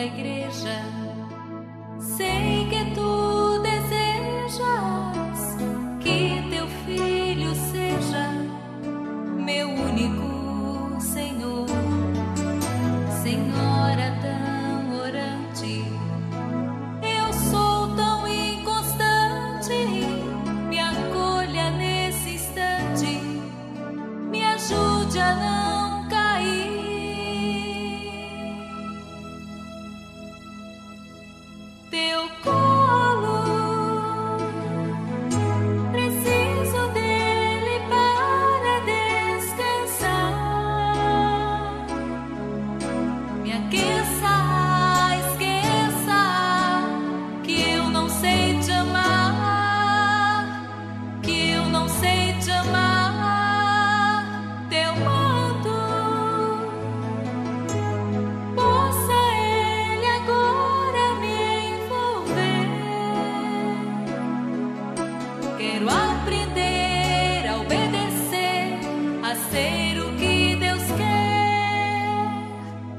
da igreja. Sei que tu desejas que teu filho seja meu único Senhor, Senhora tão orante. Eu sou tão inconstante, me acolha nesse instante, me ajude a não. teu corpo. aprender a obedecer, a ser o que Deus quer,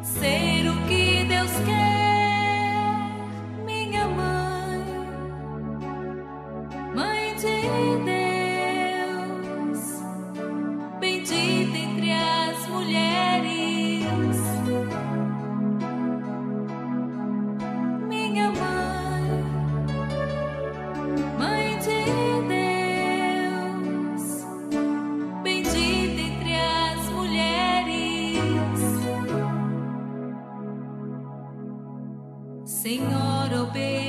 ser o que Deus quer, minha mãe, mãe de quero aprender.